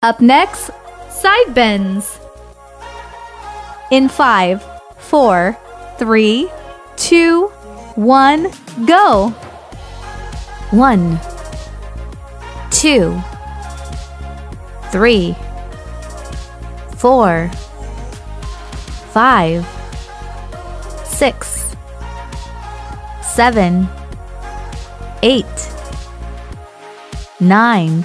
Up next, side bends. In five, four, three, two, one, go. One, two, three, four, five, six, seven, eight, nine,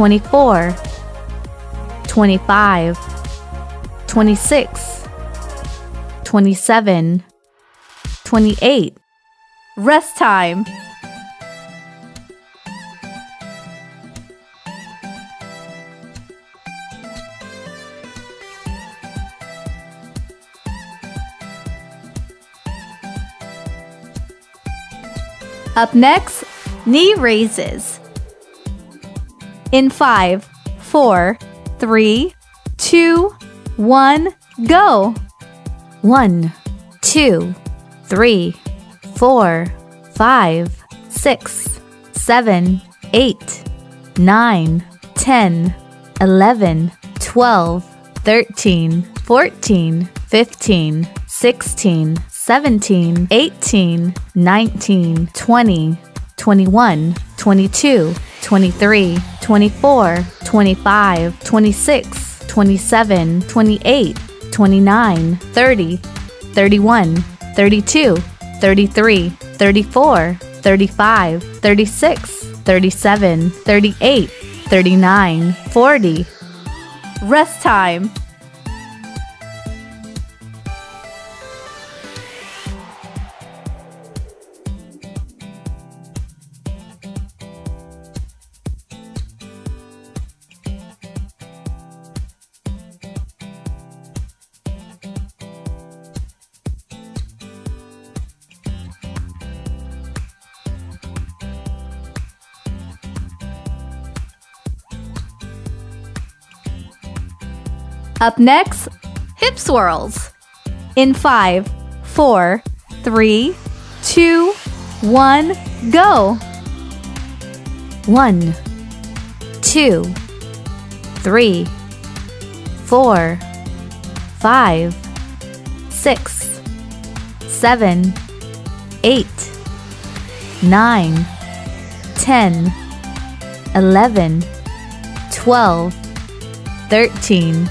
twenty-four, twenty-five, twenty-six, twenty-seven, twenty-eight. Rest time. Up next, knee raises. In five, four, three, two, one, go. One, two, three, four, five, six, seven, eight, nine, ten, eleven, twelve, thirteen, fourteen, fifteen, sixteen, seventeen, eighteen, nineteen, twenty, twenty-one, twenty-two, twenty-three, twenty-four, twenty-five, twenty-six, twenty-seven, twenty-eight, twenty-nine, thirty, thirty-one, thirty-two, thirty-three, thirty-four, thirty-five, thirty-six, thirty-seven, thirty-eight, thirty-nine, forty. Rest time. Up next, hip swirls. In five, four, three, two, one, go. One, two, three, four, five, six, seven, eight, nine, ten, eleven, twelve, thirteen,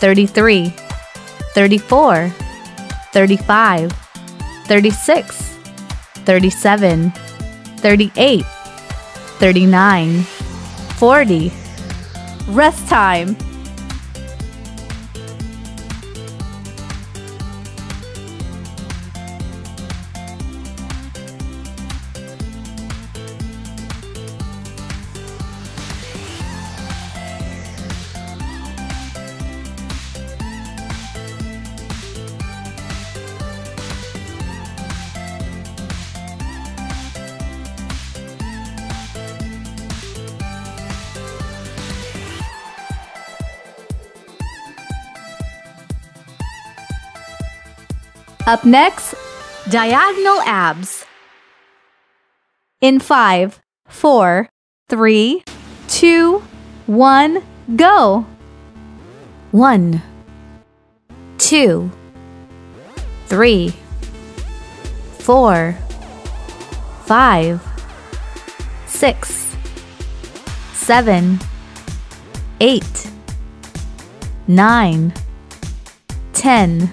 33, 34, 35, 36, 37, 38, 39, 40. Rest time. Up next, diagonal abs. In five, four, three, two, one, go. One, two, three, four, five, six, seven, eight, nine, ten,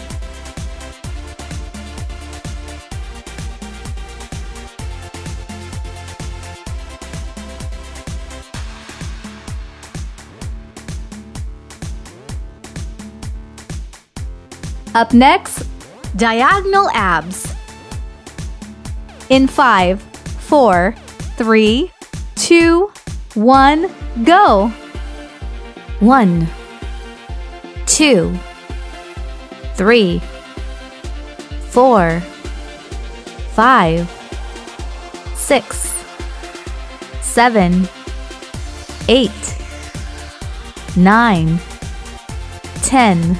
Up next, diagonal abs. In five, four, three, two, one, go. One, two, three, four, five, six, seven, eight, nine, ten,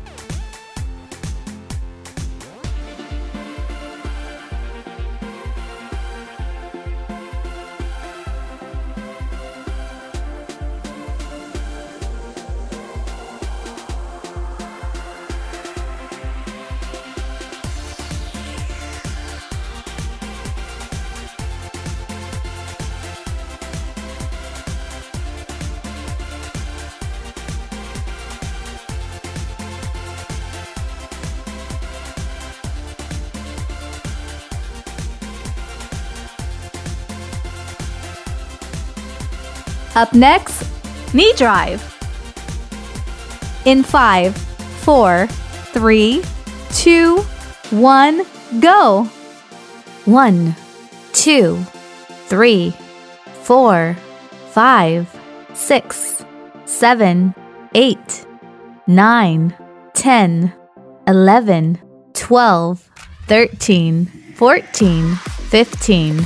Up next, knee drive. In five, four, three, two, one, go. One, two, three, four, five, six, seven, eight, nine, ten, eleven, twelve, thirteen, fourteen, fifteen,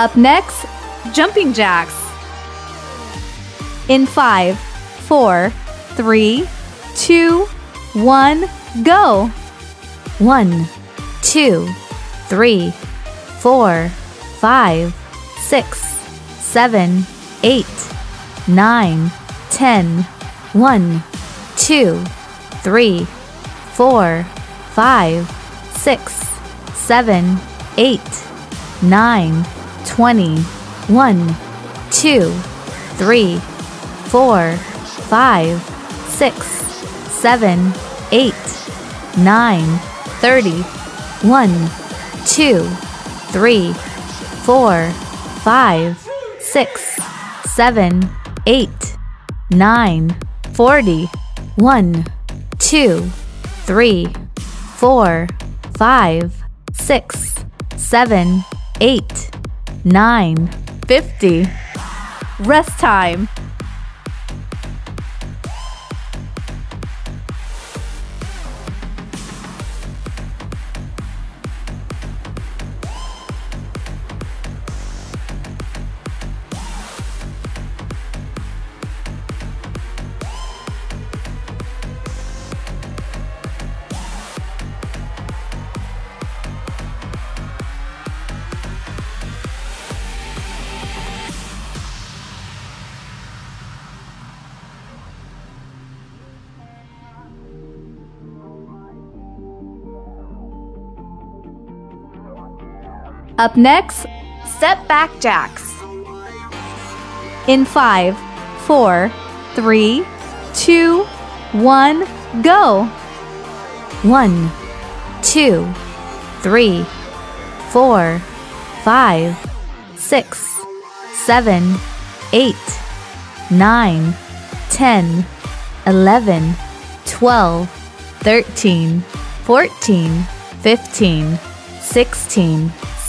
Up next, jumping jacks. In five, four, three, two, one, go. One, two, three, four, five, six, seven, eight, nine, ten. One, two, three, four, five, six, seven, eight, nine. 20, 1, 2, 3, 4, 5, 6, 7, 8, 9, 30, 1, 2, 3, 4, 5, 6, 7, 8, 9, 40, 1, 2, 3, 4, 5, six, seven, eight, nine, fifty. Rest time. Up next, step back jacks. In five, four, three, two, one, go. One, two, three, four, five, six, seven, eight, nine, ten, eleven, twelve, thirteen, fourteen, fifteen, sixteen.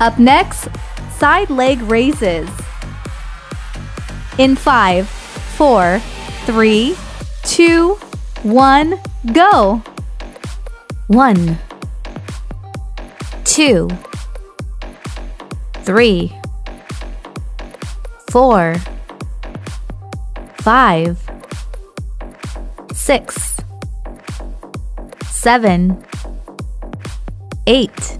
Up next, side leg raises. In five, four, three, two, one, go. One, two, three, four, five, six, seven, eight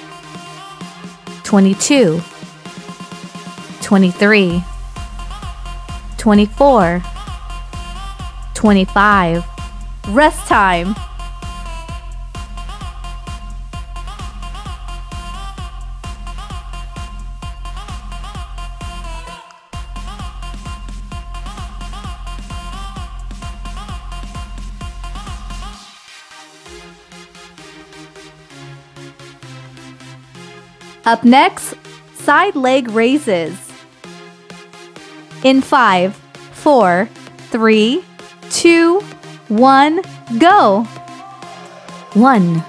22, 23, 24, 25. Rest time. Up next, side leg raises. In five, four, three, two, one, go. One,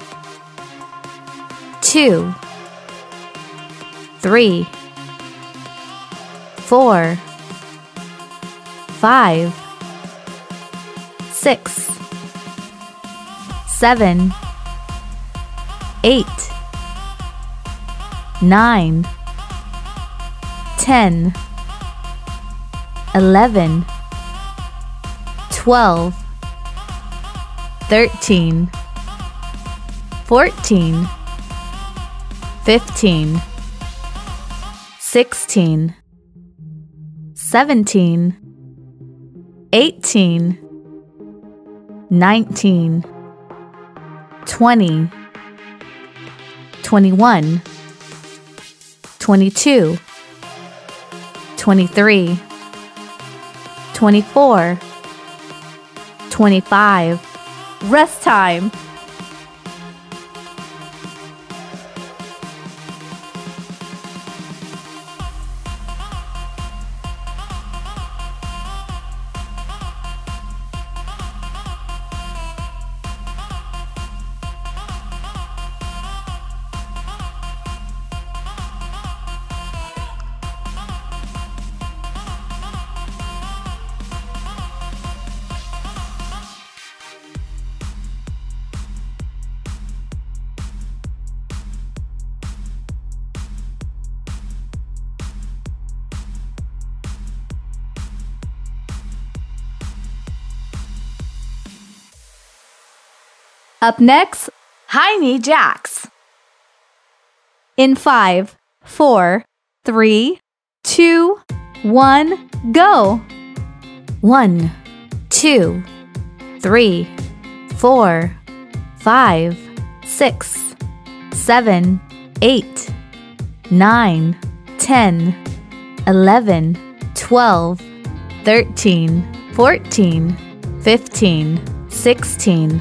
two, three, four, five, six, seven, eight nine, ten, eleven, twelve, thirteen, fourteen, fifteen, sixteen, seventeen, eighteen, nineteen, twenty, twenty-one. 22 23, 24, 25, Rest time. Up next, knee jacks. in five, four, three, two, one, go. One, two, three, four, five, six, seven, eight, nine, ten, eleven, twelve, thirteen, fourteen, fifteen, sixteen,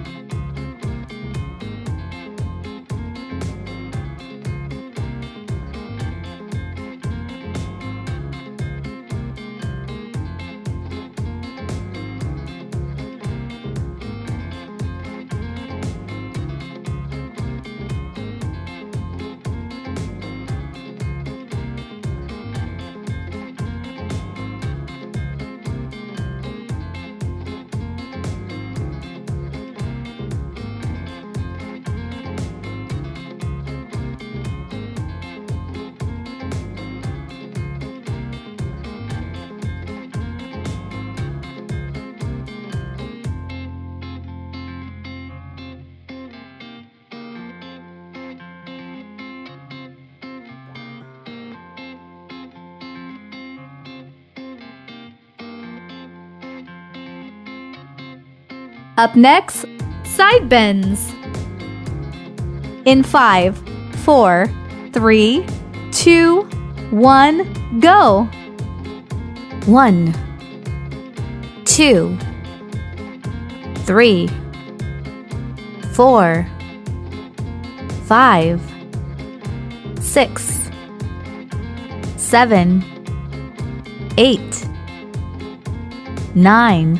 Up next, side bends. In five, four, three, two, one, go. One, two, three, four, five, six, seven, eight, nine,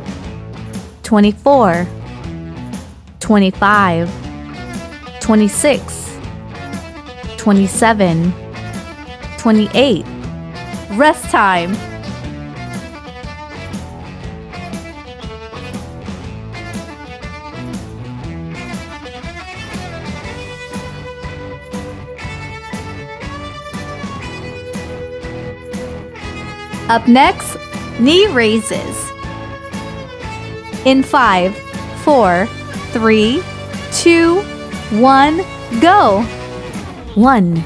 24 25 26 27 28 Rest time. Up next, knee raises. In five, four, three, two, one, go. One,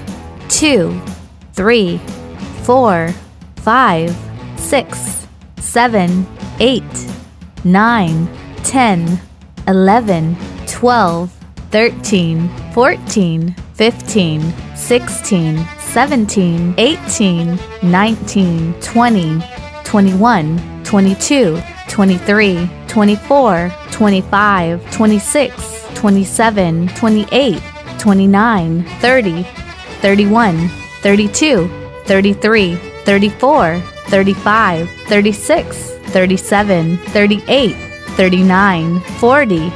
two, three, four, five, six, seven, eight, nine, ten, eleven, twelve, thirteen, fourteen, fifteen, sixteen, seventeen, eighteen, nineteen, twenty, twenty-one, twenty-two, twenty-three, twenty-four, twenty-five, twenty-six, twenty-seven, twenty-eight, twenty-nine, thirty, thirty-one, thirty-two, thirty-three, thirty-four, thirty-five, thirty-six, thirty-seven, thirty-eight, thirty-nine, forty.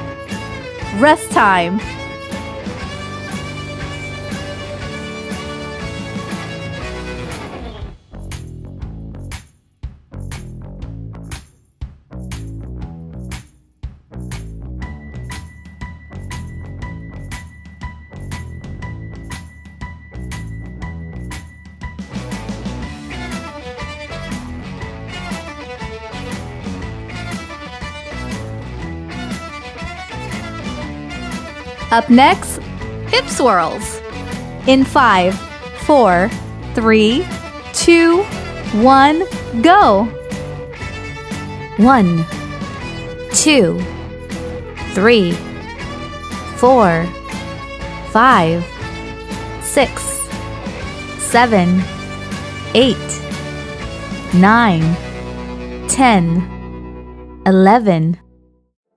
Rest time. Next, hip swirls. In five, four, three, two, one, go. One, two, three, four, five, six, seven, eight, nine, ten, eleven,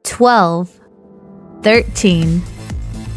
twelve, thirteen,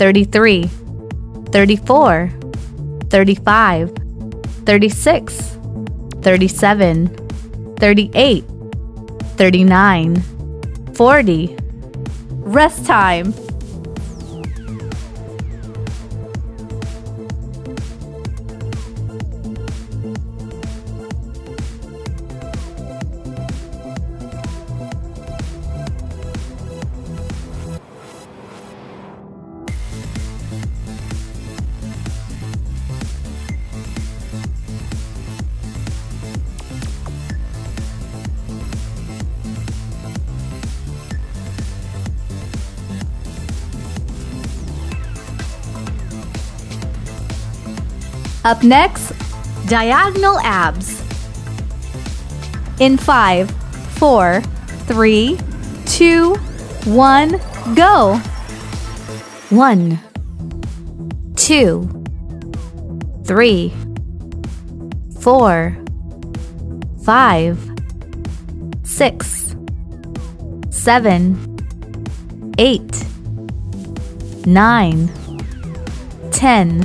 thirty-three, thirty-four, thirty-five, thirty-six, thirty-seven, thirty-eight, thirty-nine, forty. Rest time. Up next, diagonal abs. In five, four, three, two, one, go. One, two, three, four, five, six, seven, eight, nine, ten,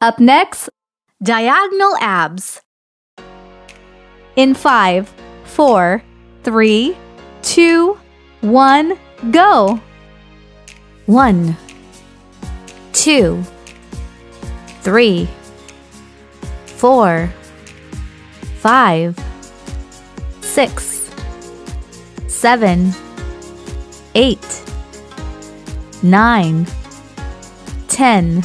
Up next, diagonal abs. In five, four, three, two, one, go. One, two, three, four, five, six, seven, eight, nine, ten,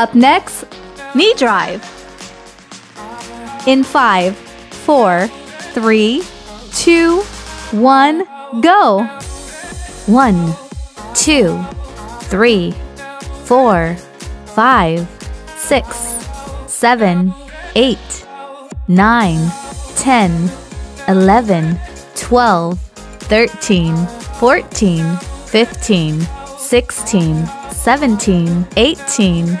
Up next, knee drive. In five, four, three, two, one, go. One, two, three, four, five, six, seven, eight, 9, 10, 11, 12, 13, 14, 15, 16, 17, 18,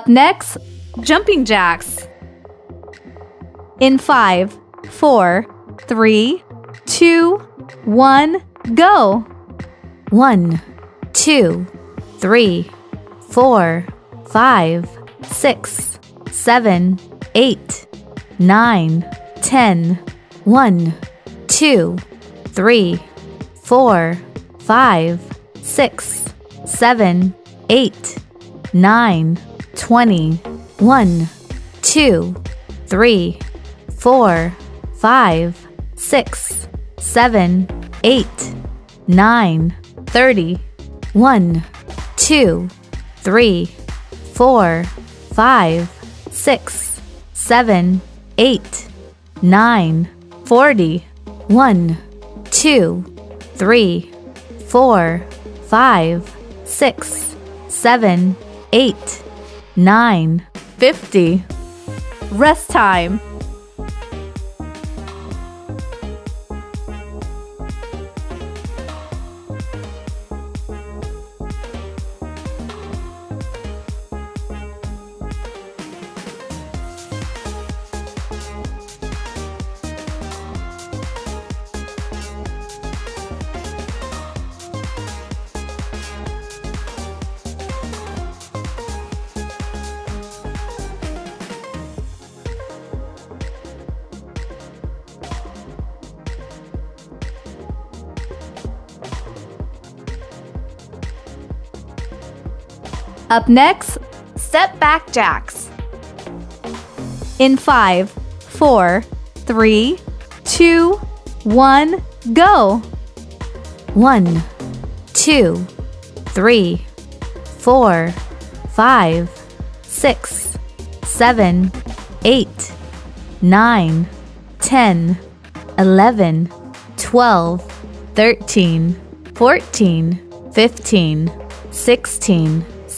Up next, jumping jacks. In five, four, three, two, one, go. One, two, three, four, five, six, seven, eight, nine, ten. One, two, three, four, five, six, seven, eight, nine, twenty. One, two, three, four, five, six, seven, eight, nine, thirty. One, two, three, four, five, six, seven, eight, nine, forty. One, two, three, four, five, six, seven, eight, nine. 50. Rest time. Up next, step back jacks. In five, four, three, two, one, go. One, two, three, four, five, six, seven, eight, nine, ten, eleven, twelve, thirteen, fourteen, fifteen, sixteen,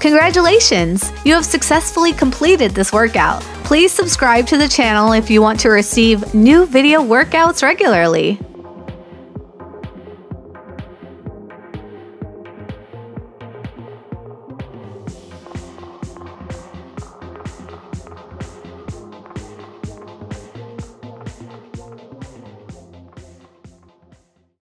Congratulations! You have successfully completed this workout. Please subscribe to the channel if you want to receive new video workouts regularly.